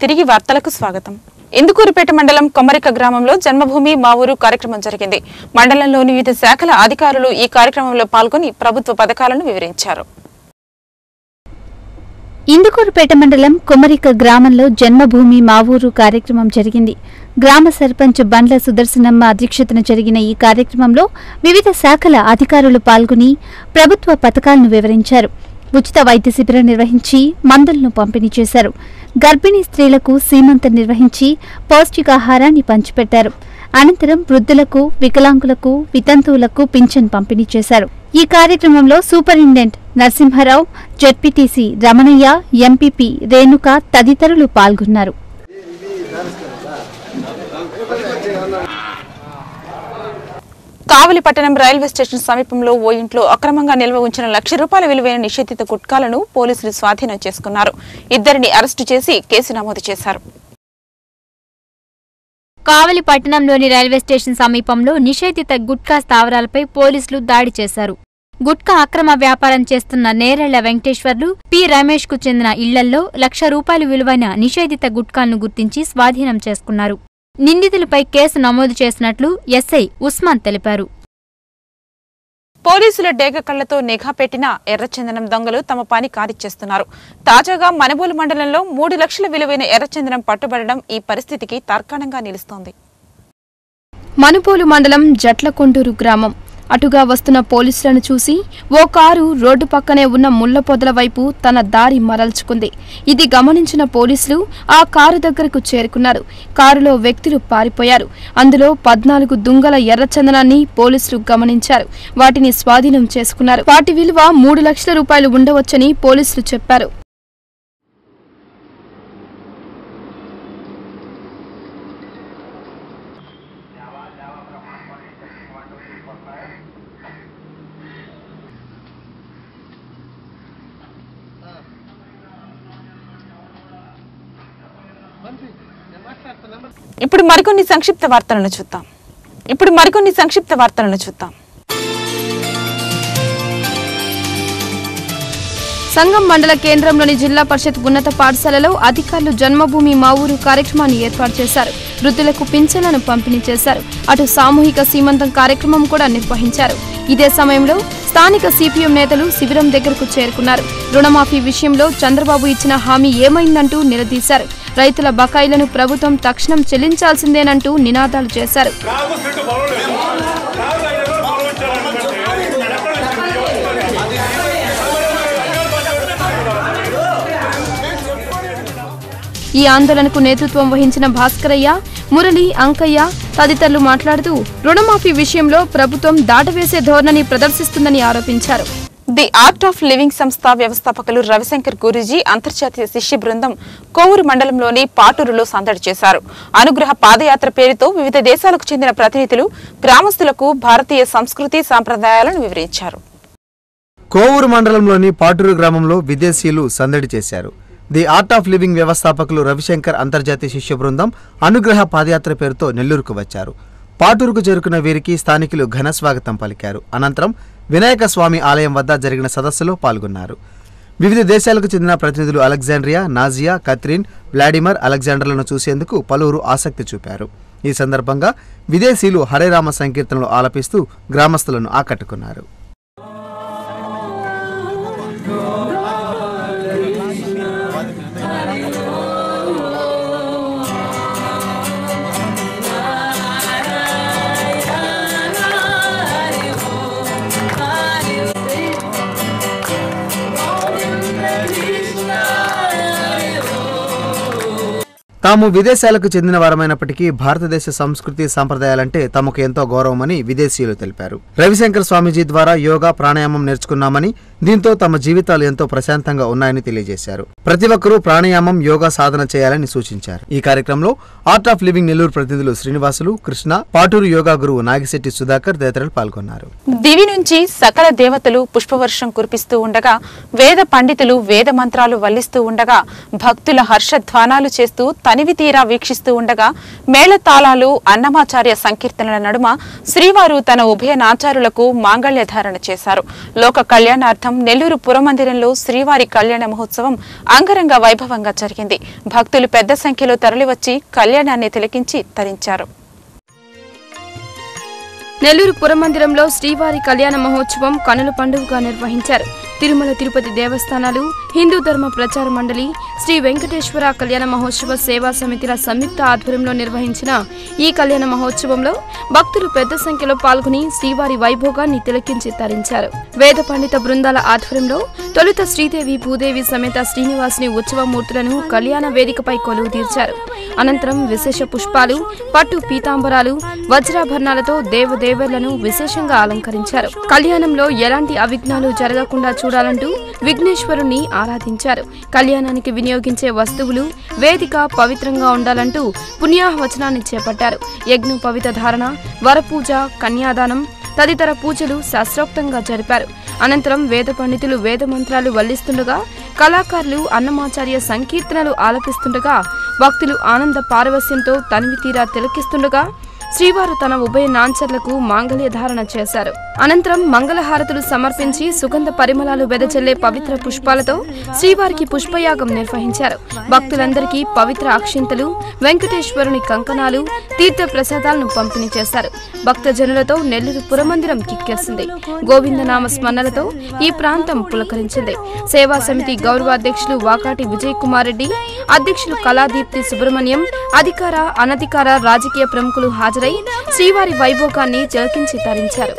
తిరిగి వార్తలకు స్వాగతం. ఇందుకూరుపేట మండలం కొమ్మరిక గ్రామంలో జన్మభూమి మా ఊరు కార్యక్రమం జరిగింది. మండలంలోని వివిధ శాఖల అధికారులు ఈ కార్యక్రమంలో పాల్గొని ప్రభుత్వ పథకాలను వివరించారు. ఇందుకూరుపేట మండలం కుమరిక గ్రామంలో జన్మభూమి మా ఊరు కార్యక్రమం జరిగింది. గ్రామ సర్పంచ్ బండ్ల సుదర్శనమ్మ అధ్యక్షతన జరిగిన ఈ కార్యక్రమంలో వివిధ శాఖల అధికారులు పాల్గొని ప్రభుత్వ పథకాలను వివరించారు. ఉచిత వైద్య శిబిరం నిర్వహించి మందులను పంపిణీ చేశారు. గర్భిణీ స్త్రీలకు సీమంతం నిర్వహించి పౌష్టికాహారాన్ని పంచిపెట్టారు. అనంతరం వృద్ధులకు వికలాంగులకు వితంతువులకు పింఛన్ పంపిణీ చేశారు. ఈ కార్యక్రమంలో superintendent Narasimha Rao ZPTC Ramanaiah MPP Renuka తదితరులు పాల్గొన్నారు. కావలి పట్టణం రైల్వే స్టేషన్ సమీపంలో ఓ ఇంట్లో అక్రమంగా నిల్వ ఉంచిన లక్ష రూపాయల విలువైన నిషేధిత గుట్కాలను పోలీసులు స్వాధీనం చేసుకున్నారు. ఇద్దరిని అరెస్టు చేసి కేసు నమోదు చేశారు. కావలి పట్టణంలోని రైల్వే స్టేషన్ సమీపంలో నిషేధిత గుట్కా స్థావరాలపై పోలీసులు దాడి చేశారు. గుట్కా అక్రమ వ్యాపారం చేస్తున్న నేరెళ్ళ వెంకటేశ్వర్లు పి. రమేష్కు చెందిన ఇళ్ళల్లో లక్ష రూపాయలు విలువైన నిషేధిత గుట్కాలను గుర్తించి స్వాధీనం చేసుకున్నారు. నిందితులపై కేసు నమోదు చేసినట్లు ఎస్ఐ ఉస్మాన్ తెలిపారు. పోలీసుల డేగ కళ్ళతో నిఘా పెట్టిన ఎర్రచందనం దొంగలు తమ పని కారిచ్చేస్తున్నారు తాజాగా మనబోలు మండలంలో మూడు లక్షల విలువైన ఎర్రచందనం పట్టుబడడం ఈ పరిస్థితికి తార్కాణంగా నిలుస్తోంది. మనుపోలు మండలం జట్లకొండూరు గ్రామం. అటుగా వస్తున్న పోలీసులను చూసి ఓ కారు రోడ్డు పక్కనే ఉన్న ముళ్ళ పొదల వైపు తన దారి మరల్చుకుంది. ఇది గమనించిన పోలీసులు ఆ కారు దగ్గరకు చేరుకున్నారు. కారులో వ్యక్తులు పారిపోయారు. అందులో పద్నాలుగు దుంగల ఎర్రచందనాన్ని పోలీసులు గమనించారు. వాటిని స్వాధీనం చేసుకున్నారు. వాటి విలువ మూడు లక్షల రూపాయలు ఉండవచ్చని పోలీసులు చెప్పారు. ఇప్పుడు మరికొన్ని సంక్షిప్త వార్తలను చూద్దాం. ఇప్పుడు మరికొన్ని సంక్షిప్త వార్తలను చూద్దాం. సంఘం మండల కేంద్రంలోని జిల్లా పరిషత్ ఉన్నత పాఠశాలలో అధికారులు జన్మభూమి మా ఊరు కార్యక్రమాన్ని ఏర్పాటు చేశారు. వృద్ధులకు పింఛన్లను పంపిణీ చేశారు. అటు సామూహిక సీమంతం కార్యక్రమం కూడా నిర్వహించారు. ఇదే సమయంలో స్థానిక సిపిఎం నేతలు శిబిరం దగ్గరకు చేరుకున్నారు. రుణమాఫీ విషయంలో చంద్రబాబు ఇచ్చిన హామీ ఏమైందంటూ నిలదీశారు. రైతుల బకాయిలను ప్రభుత్వం తక్షణం చెల్లించాల్సిందేనంటూ నినాదాలు చేశారు. ఈ ఆందోళనకు నేతృత్వం వహించిన భాస్కరయ్య మురళి అంకయ్య తదితరులు మాట్లాడుతూ రుణమాఫీ విషయంలో ప్రభుత్వం దాటవేసే ధోరణిని ప్రదర్శిస్తుందని ఆరోపించారు. ది ఆర్ట్ ఆఫ్ లివింగ్ సంస్థ వ్యవస్థాపకులు రవిశంకర్ గురూజీ అంతర్జాతీయ శిష్య బృందం కోవూరు మండలంలోని పాటూరులో సందడి చేశారు. అనుగ్రహ పాదయాత్ర పేరుతో వివిధ దేశాలకు చెందిన ప్రతినిధులు గ్రామస్తులకు భారతీయ సంస్కృతి సాంప్రదాయాలను వివరించారు. కోవూరు మండలంలోని పాటూరు గ్రామంలో విదేశీయులు సందడి చేశారు. ది ఆర్ట్ ఆఫ్ లివింగ్ వ్యవస్థాపకులు రవిశంకర్ అంతర్జాతీయ శిష్య బృందం అనుగ్రహ పాదయాత్ర పేరుతో నెల్లూరుకు వచ్చారు. పాటూరుకు చేరుకున్న వీరికి స్థానికులు ఘన స్వాగతం పలికారు. అనంతరం వినాయక స్వామి ఆలయం వద్ద జరిగిన సదస్సులో పాల్గొన్నారు. వివిధ దేశాలకు చెందిన ప్రతినిధులు అలెగ్జాండ్రియా నాజియా కత్రిన్ వ్లాడిమర్ అలెగ్జాండర్లను చూసేందుకు పలువురు ఆసక్తి చూపారు. ఈ సందర్భంగా విదేశీయులు హరేరామ సంకీర్తనలు ఆలపిస్తూ గ్రామస్తులను ఆకట్టుకున్నారు. తాము విదేశాలకు చెందిన వారమైనప్పటికీ భారతదేశ సంస్కృతి సంప్రదాయాలంటే తమకు ఎంతో గౌరవమని విదేశీయులు తెలిపారు. రవిశంకర్ స్వామీజీ ద్వారా యోగా ప్రాణాయామం నేర్చుకున్నామని దీంతో తమ జీవితాలు ఎంతో ప్రశాంతంగా ఉన్నాయని తెలియజేశారు. ప్రతి ఒక్కరూ ప్రాణాయామం యోగా సాధన చేయాలని సూచించారు. ఈ కార్యక్రమంలో ఆర్ట్ ఆఫ్ లివింగ్ నెల్లూరు ప్రతినిధులు శ్రీనివాసులు కృష్ణ పాటూరు యోగా గురువు నాగిశెట్టి సుధాకర్ తదితరులు పాల్గొన్నారు. దివి నుంచి సకల దేవతలు పుష్పవర్షం కురిపిస్తూ ఉండగా వేద పండితులు వేద మంత్రాలు వల్లిస్తూ ఉండగా భక్తుల హర్షధ్వానాలు చేస్తూ తనివి తీరా వీక్షిస్తూ ఉండగా మేళతాళాలు అన్నమాచార్య సంకీర్తనల నడుమ శ్రీవారు తన ఉభయ నాచారులకు మాంగళ్య ధారణ చేశారు. లోక కళ్యాణార్థం తీర్థం నెల్లూరు పురమందిరంలో శ్రీవారి కళ్యాణ మహోత్సవం అంగరంగ వైభవంగా జరిగింది. భక్తులు పెద్ద సంఖ్యలో తరలివచ్చి కళ్యాణాన్ని తిలకించి తరించారు. నెల్లూరు పురమందిరంలో శ్రీవారి కళ్యాణ మహోత్సవం కనుల పండుగగా నిర్వహించారు. తిరుమల తిరుపతి దేవస్థానాలు హిందూ ధర్మ ప్రచార మండలి శ్రీ వెంకటేశ్వర కళ్యాణ మహోత్సవ సేవా సమితిల సంయుక్త ఆధ్వర్యంలో నిర్వహించిన ఈ కళ్యాణ మహోత్సవంలో భక్తులు పెద్ద సంఖ్యలో పాల్గొని శ్రీవారి వైభోగాన్ని తిలకించి తరించారు. వేద పండిత బృందాల ఆధ్వర్యంలో తొలుత శ్రీదేవి భూదేవి సమేత శ్రీనివాసుని ఉత్సవమూర్తులను కళ్యాణ వేదికపై కొలువు తీర్చారు. అనంతరం విశేష పుష్పాలు పట్టు పీతాంబరాలు వజ్రాభరణాలతో దేవదేవర్లను విశేషంగా అలంకరించారు. కళ్యాణంలో ఎలాంటి అవిఘ్నాలు జరగకుండా చూడాలంటూ విఘ్నేశ్వరుణ్ణి ఆరాధించారు. కళ్యాణానికి వినియోగించే వస్తువులు వేదిక పవిత్రంగా ఉండాలంటూ పుణ్యాహవచనాన్ని చేపట్టారు. యజ్ఞోపవిత ధారణ వరపూజ కన్యాదానం తదితర పూజలు శాస్త్రోక్తంగా జరిపారు. అనంతరం వేద పండితులు వేద మంత్రాలు వల్లిస్తుండగా కళాకారులు అన్నమాచార్య సంకీర్తనలు ఆలపిస్తుండగా భక్తులు ఆనంద పారవస్యంతో తనివి తీరా తిలకిస్తుండగా శ్రీవారు తన ఉభయ నాంచర్లకు మాంగళ్య ధారణ చేశారు. అనంతరం మంగళహారతులు సమర్పించి సుగంధ పరిమళాలు వెదజల్లే పవిత్ర పుష్పాలతో శ్రీవారికి పుష్పయాగం నిర్వహించారు. భక్తులందరికీ పవిత్ర అక్షింతలు వెంకటేశ్వరుని కంకణాలు తీర్థ ప్రసాదాలను పంపిణీ చేశారు. భక్తజనులతో నెల్లూరు పురమందిరం కిక్కేసింది. గోవిందనామ స్మరణలతో ఈ ప్రాంతం పులకరించింది. సేవా సమితి గౌరవాధ్యక్షులు వాకాటి విజయ్ కుమార్ రెడ్డి అధ్యక్షులు కళాదీప్తి సుబ్రహ్మణ్యం అధికార అనధికార రాజకీయ ప్రముఖులు హాజరు శ్రీవారి వైభోగాన్ని జలకించి తరించారు.